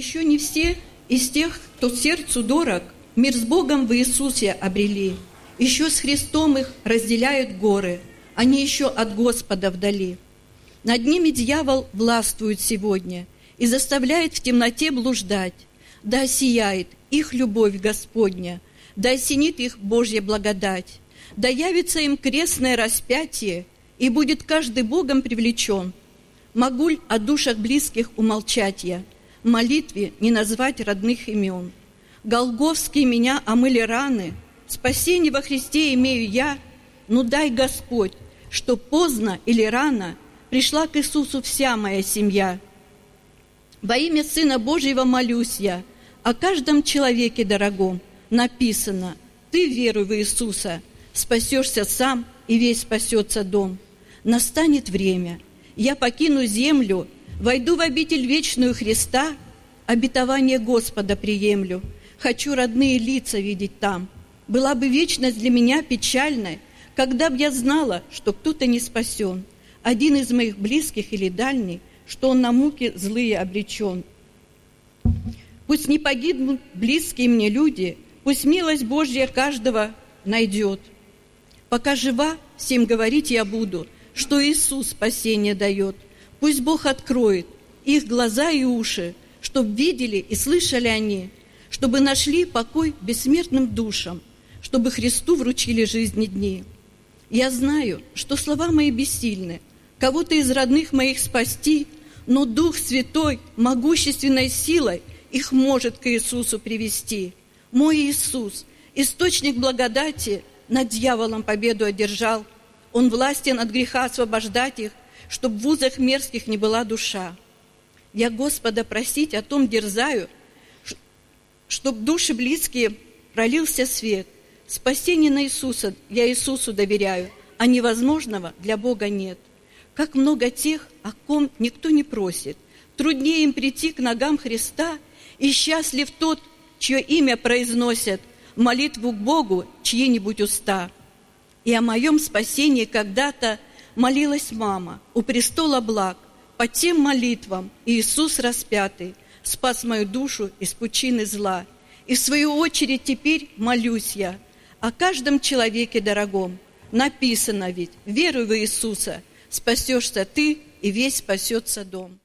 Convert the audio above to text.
Еще не все из тех, кто сердцу дорог, мир с Богом в Иисусе обрели. Еще с Христом их разделяют горы, они еще от Господа вдали. Над ними дьявол властвует сегодня и заставляет в темноте блуждать. Да сияет их любовь Господня, да осенит их Божья благодать, да явится им крестное распятие, и будет каждый Богом привлечен. Могу ль о душах близких умолчать я – молитве не назвать родных имен. Голговские меня омыли раны, спасение во Христе имею я, но дай Господь, что поздно или рано пришла к Иисусу вся моя семья. Во имя Сына Божьего молюсь я, о каждом человеке дорогом написано, ты веруй в Иисуса, спасешься сам, и весь спасется дом. Настанет время, я покину землю, Войду в обитель вечную Христа, обетование Господа приемлю. Хочу родные лица видеть там. Была бы вечность для меня печальной, когда б я знала, что кто-то не спасен, один из моих близких или дальний, что он на муки злые обречен. Пусть не погибнут близкие мне люди, пусть милость Божья каждого найдет. Пока жива, всем говорить я буду, что Иисус спасение дает – Пусть Бог откроет их глаза и уши, чтобы видели и слышали они, чтобы нашли покой бессмертным душам, чтобы Христу вручили жизни дни. Я знаю, что слова мои бессильны, кого-то из родных моих спасти, но Дух Святой могущественной силой их может к Иисусу привести. Мой Иисус, источник благодати, над дьяволом победу одержал. Он властен от греха освобождать их чтоб в вузах мерзких не была душа. Я Господа просить о том дерзаю, чтоб души близкие пролился свет. Спасение на Иисуса, я Иисусу доверяю, а невозможного для Бога нет. Как много тех, о ком никто не просит. Труднее им прийти к ногам Христа, и счастлив тот, чье имя произносят, молитву к Богу чьи-нибудь уста. И о моем спасении когда-то – молилась мама у престола благ, по тем молитвам Иисус распятый спас мою душу из пучины зла. И в свою очередь теперь молюсь я о каждом человеке дорогом. Написано ведь, веруй в Иисуса, спасешься ты, и весь спасется дом.